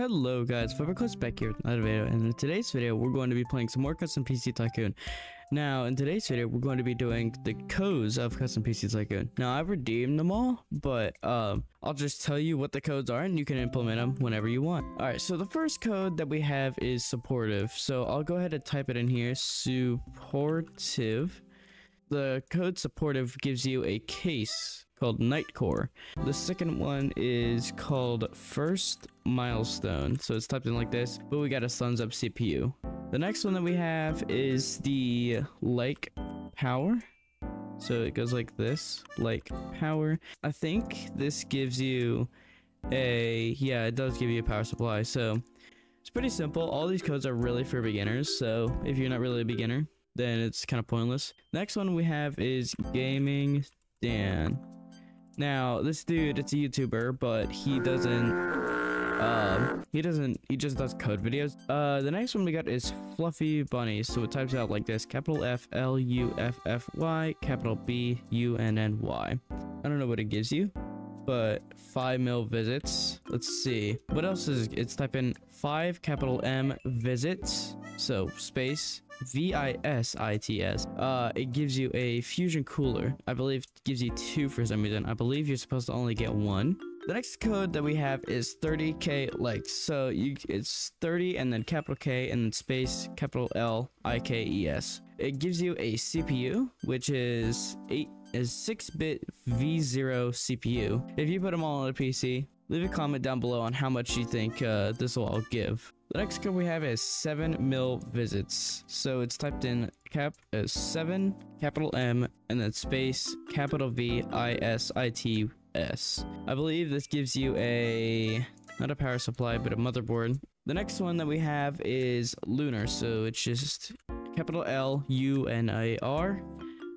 Hello guys, Viperclipz back here with another video, and in today's video we're going to be playing some more Custom PC Tycoon. Now, in today's video we're going to be doing the codes of Custom PC Tycoon. Now, I've redeemed them all, but um, I'll just tell you what the codes are and you can implement them whenever you want. Alright, so the first code that we have is supportive, so I'll go ahead and type it in here, supportive. The code supportive gives you a case called Nightcore. The second one is called First Milestone. So it's typed in like this, but we got a Suns Up CPU. The next one that we have is the Like Power. So it goes like this, like power. I think this gives you a, yeah, it does give you a power supply. So it's pretty simple. All these codes are really for beginners. So if you're not really a beginner, then it's kind of pointless. Next one we have is Gaming Dan. Now, this dude, it's a YouTuber, but he doesn't, um, he doesn't, he just does code videos. Uh, the next one we got is Fluffy Bunny. So it types out like this, capital F L U F F Y, capital B U N N Y. I don't know what it gives you, but 5 mil visits. Let's see. What else is, it's type in 5 capital M visits. So space V-I-S-I-T-S. Uh, it gives you a fusion cooler. I believe gives you two for some reason. I believe you're supposed to only get one. The next code that we have is 30k likes. So you it's 30 and then capital K and then space capital L I K E S. It gives you a CPU, which is 8 is 6-bit V0 CPU. If you put them all on a PC, leave a comment down below on how much you think uh, this will all give. The next code we have is 7 mil visits. So it's typed in cap as uh, 7, capital M, and then space, capital V, I, S, I, T, S. I believe this gives you a, not a power supply, but a motherboard. The next one that we have is Lunar. So it's just capital L, U, N, A, R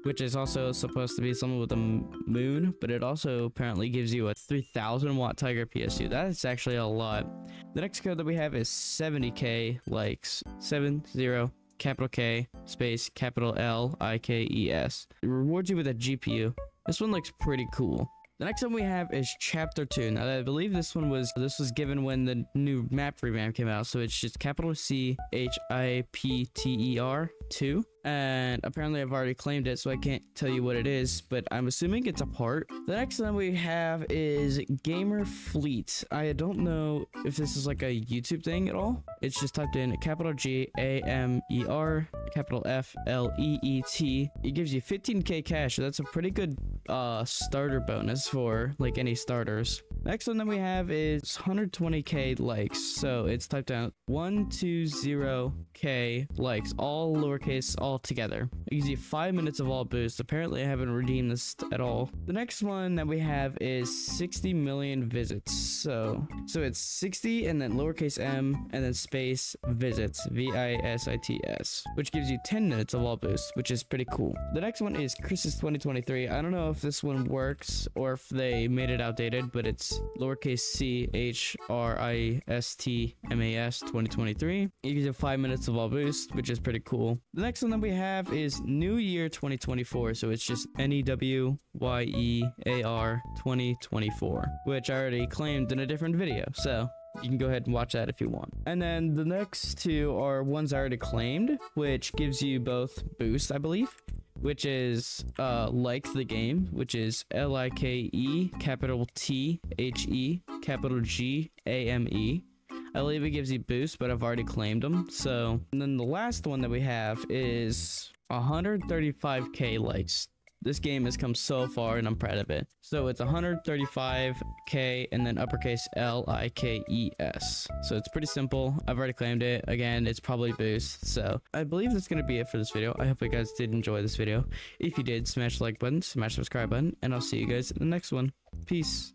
which is also supposed to be someone with a moon, but it also apparently gives you a 3000 watt Tiger PSU. That is actually a lot. The next code that we have is 70k likes. 70 capital K space capital L I K E S. It rewards you with a GPU. This one looks pretty cool. The next one we have is chapter 2. Now I believe this one was this was given when the new map revamp came out. So it's just capital C H I P T E R 2 and apparently I've already claimed it so I can't tell you what it is but I'm assuming it's a part. The next one we have is Gamer Fleet. I don't know if this is like a YouTube thing at all. It's just typed in capital G A M E R capital F L E E T. It gives you 15k cash. So that's a pretty good uh starter bonus for like any starters. Next one that we have is 120k likes. So it's typed out 120k likes, all lowercase, all together. You 5 minutes of all boost. Apparently I haven't redeemed this at all. The next one that we have is 60 million visits. So, so it's 60 and then lowercase m and then space visits, V-I-S-I-T-S, which gives you 10 minutes of all boost, which is pretty cool. The next one is Chris's 2023. I don't know if this one works or if they made it outdated, but it's lowercase c h r i s t m a s 2023. Gives You five minutes of all boost, which is pretty cool. The next one that we have is New Year 2024. So it's just N E W Y E A R 2024, which I already claimed in a different video. So you can go ahead and watch that if you want. And then the next two are ones I already claimed, which gives you both boost, I believe which is uh, like the game, which is L I K E capital T H E capital G A M E. I believe it gives you boosts, but I've already claimed them. So, and then the last one that we have is 135k likes this game has come so far and I'm proud of it. So it's 135k and then uppercase L-I-K-E-S. So it's pretty simple. I've already claimed it. Again, it's probably boost. So I believe that's going to be it for this video. I hope you guys did enjoy this video. If you did, smash the like button, smash the subscribe button, and I'll see you guys in the next one. Peace.